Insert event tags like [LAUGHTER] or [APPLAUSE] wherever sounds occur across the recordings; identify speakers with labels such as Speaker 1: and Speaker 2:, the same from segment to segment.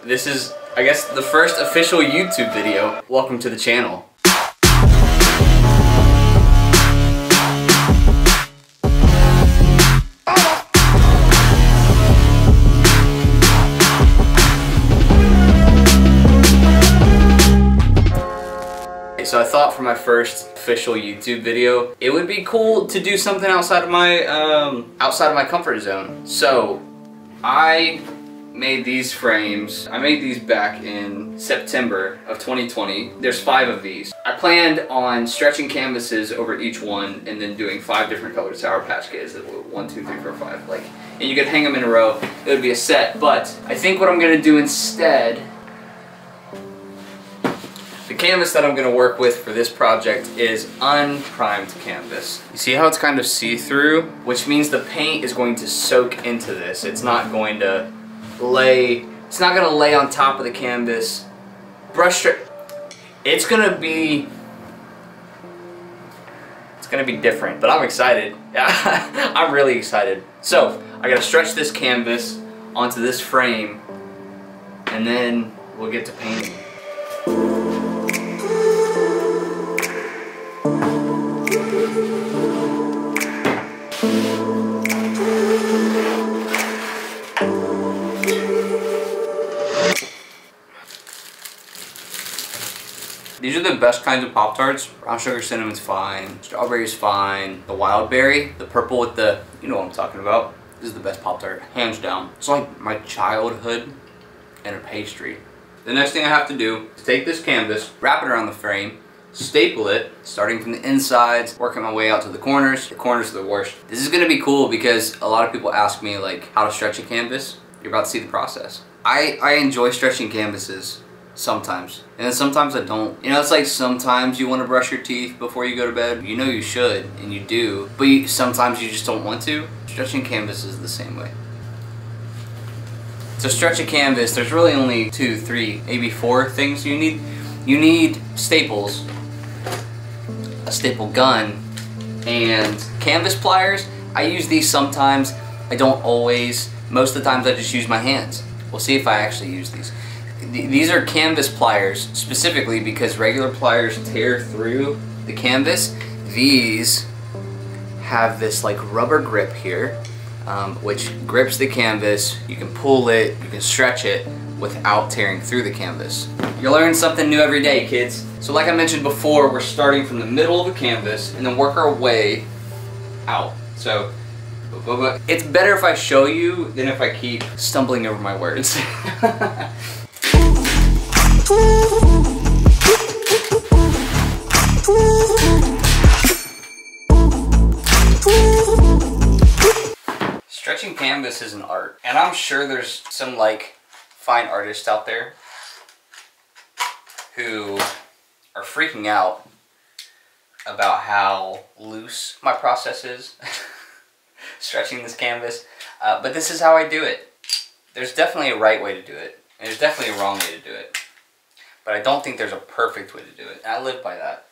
Speaker 1: This is, I guess, the first official YouTube video. Welcome to the channel. So I thought for my first official YouTube video, it would be cool to do something outside of my um, outside of my comfort zone. So I made these frames. I made these back in September of 2020. There's five of these. I planned on stretching canvases over each one and then doing five different colored Sour Patch Kids, one, two, three, four, five. Like, and you could hang them in a row. It would be a set. But I think what I'm gonna do instead the canvas that I'm going to work with for this project is unprimed canvas. You see how it's kind of see-through? Which means the paint is going to soak into this. It's not going to lay, it's not going to lay on top of the canvas. Brush strip, it's going to be, it's going to be different, but I'm excited. [LAUGHS] I'm really excited. So, I got to stretch this canvas onto this frame and then we'll get to painting. The best kinds of Pop-Tarts. Brown sugar cinnamon's fine. Strawberry's fine. The wild berry, the purple with the, you know what I'm talking about. This is the best Pop-Tart, hands down. It's like my childhood and a pastry. The next thing I have to do is take this canvas, wrap it around the frame, staple it, starting from the insides, working my way out to the corners. The corners are the worst. This is gonna be cool because a lot of people ask me like how to stretch a canvas. You're about to see the process. I, I enjoy stretching canvases sometimes. And sometimes I don't. You know, it's like sometimes you want to brush your teeth before you go to bed. You know you should, and you do, but you, sometimes you just don't want to. Stretching canvas is the same way. To stretch a canvas, there's really only two, three, maybe four things you need. You need staples, a staple gun, and canvas pliers. I use these sometimes. I don't always. Most of the times I just use my hands. We'll see if I actually use these these are canvas pliers specifically because regular pliers tear through the canvas. These have this like rubber grip here um, which grips the canvas. You can pull it, you can stretch it without tearing through the canvas. You learn something new every day, kids. So like I mentioned before, we're starting from the middle of the canvas and then work our way out. So it's better if I show you than if I keep stumbling over my words. [LAUGHS] Stretching canvas is an art, and I'm sure there's some like fine artists out there who are freaking out about how loose my process is [LAUGHS] stretching this canvas, uh, but this is how I do it. There's definitely a right way to do it, and there's definitely a wrong way to do it. But I don't think there's a perfect way to do it. I live by that.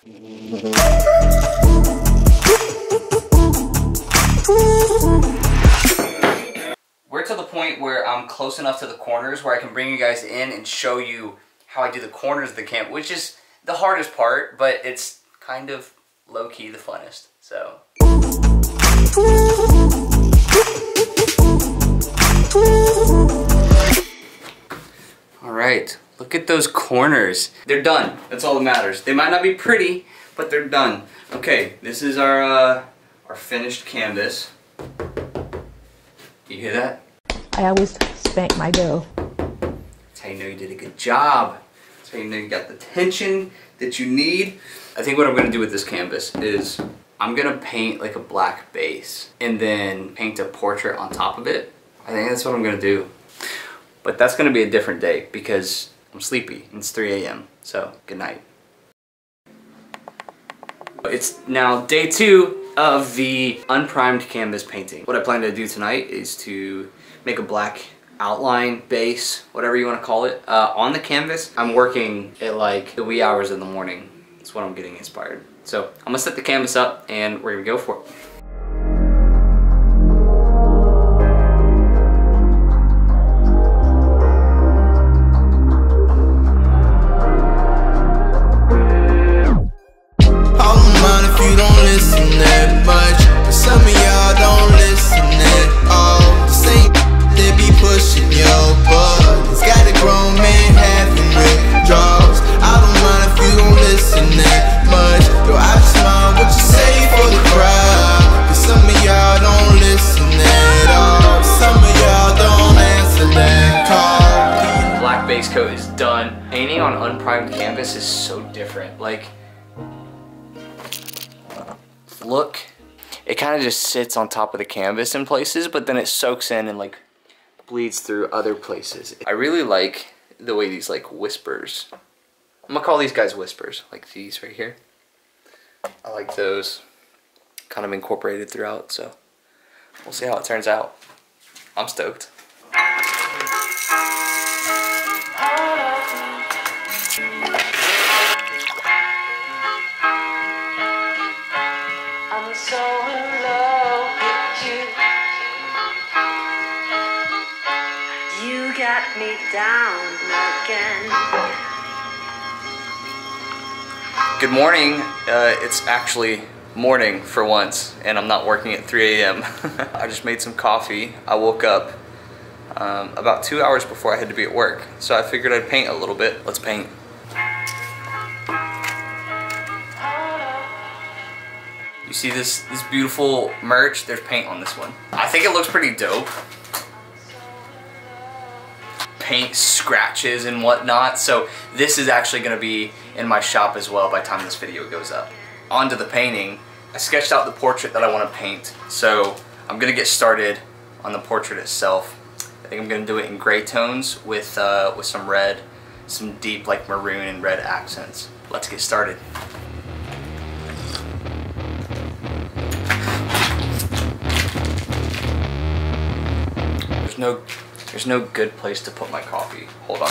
Speaker 1: We're to the point where I'm close enough to the corners where I can bring you guys in and show you how I do the corners of the camp, which is the hardest part, but it's kind of low-key the funnest, so. All right, look at those corners. They're done, that's all that matters. They might not be pretty, but they're done. Okay, this is our, uh, our finished canvas. You hear that?
Speaker 2: I always spank my dough.
Speaker 1: That's how you know you did a good job. That's how you know you got the tension that you need. I think what I'm gonna do with this canvas is I'm gonna paint like a black base and then paint a portrait on top of it. I think that's what I'm gonna do. But that's gonna be a different day because I'm sleepy. It's 3 a.m. So good night. It's now day two of the unprimed canvas painting. What I plan to do tonight is to make a black outline base, whatever you want to call it, uh, on the canvas. I'm working at like the wee hours in the morning. That's when I'm getting inspired. So I'm gonna set the canvas up and we're gonna go for it. Painting on unprimed canvas is so different. Like, look, it kind of just sits on top of the canvas in places, but then it soaks in and like bleeds through other places. I really like the way these like whispers. I'm gonna call these guys whispers, like these right here. I like those kind of incorporated throughout, so we'll see how it turns out. I'm stoked.
Speaker 3: You got me down again.
Speaker 1: Good morning. Uh, it's actually morning for once, and I'm not working at 3 a.m. [LAUGHS] I just made some coffee. I woke up um, about two hours before I had to be at work, so I figured I'd paint a little bit. Let's paint. You see this this beautiful merch? There's paint on this one. I think it looks pretty dope. Paint scratches and whatnot. So this is actually going to be in my shop as well by the time this video goes up. Onto the painting. I sketched out the portrait that I want to paint. So I'm going to get started on the portrait itself. I think I'm going to do it in gray tones with, uh, with some red, some deep like maroon and red accents. Let's get started. There's no there's no good place to put my coffee. Hold on.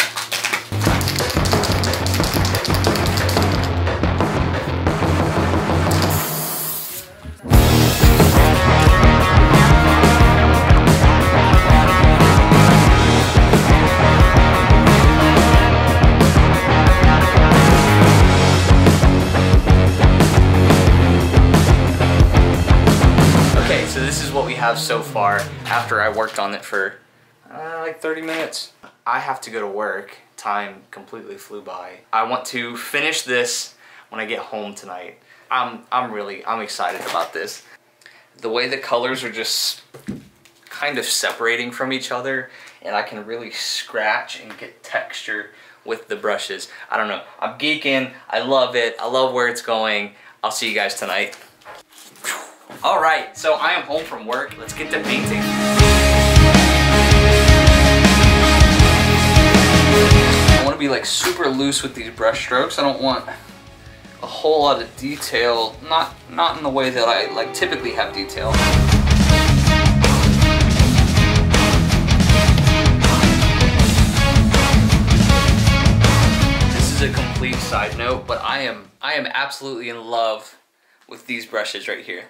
Speaker 1: Okay, so this is what we have so far after I worked on it for uh, like 30 minutes. I have to go to work. Time completely flew by. I want to finish this when I get home tonight. I'm, I'm really, I'm excited about this. The way the colors are just kind of separating from each other and I can really scratch and get texture with the brushes. I don't know. I'm geeking. I love it. I love where it's going. I'll see you guys tonight. All right, so I am home from work. Let's get to painting. Be like super loose with these brush strokes. I don't want a whole lot of detail, not not in the way that I like typically have detail. This is a complete side note, but I am I am absolutely in love with these brushes right here.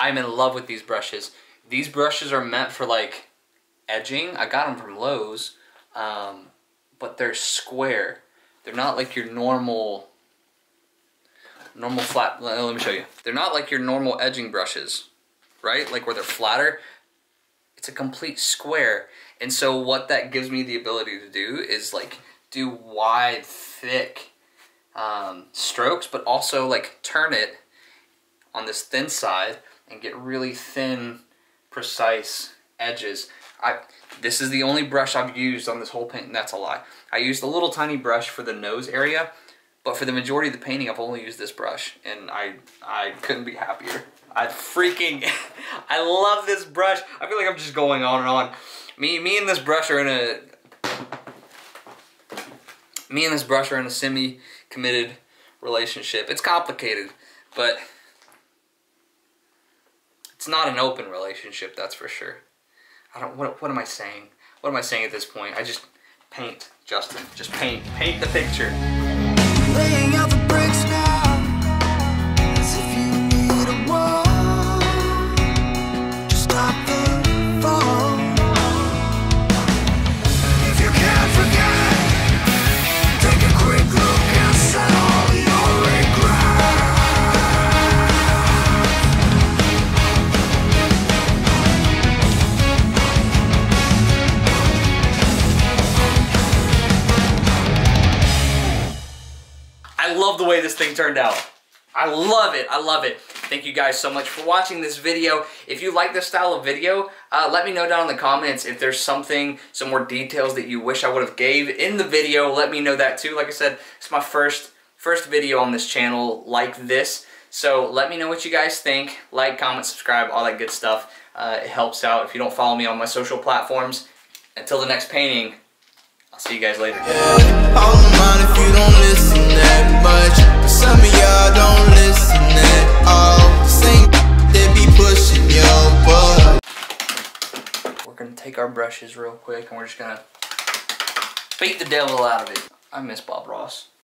Speaker 1: I'm in love with these brushes. These brushes are meant for like edging. I got them from Lowe's, um, but they're square. They're not like your normal, normal flat. Let me show you. They're not like your normal edging brushes, right? Like where they're flatter. It's a complete square, and so what that gives me the ability to do is like do wide, thick um, strokes, but also like turn it on this thin side and get really thin, precise edges. I this is the only brush I've used on this whole paint, and that's a lie. I used a little tiny brush for the nose area, but for the majority of the painting, I've only used this brush, and I I couldn't be happier. I freaking [LAUGHS] I love this brush. I feel like I'm just going on and on. Me me and this brush are in a me and this brush are in a semi-committed relationship. It's complicated, but it's not an open relationship, that's for sure. I don't what what am I saying? What am I saying at this point? I just paint, Justin. Just paint. Paint the picture. Thing turned out. I love it. I love it. Thank you guys so much for watching this video. If you like this style of video, uh, let me know down in the comments if there's something, some more details that you wish I would have gave in the video. Let me know that too. Like I said, it's my first first video on this channel like this. So let me know what you guys think. Like, comment, subscribe, all that good stuff. Uh, it helps out if you don't follow me on my social platforms. Until the next painting, I'll see you guys later.
Speaker 4: All some of y'all don't listen at all. Same be pushing.
Speaker 1: We're gonna take our brushes real quick and we're just gonna beat the devil out of it. I miss Bob Ross.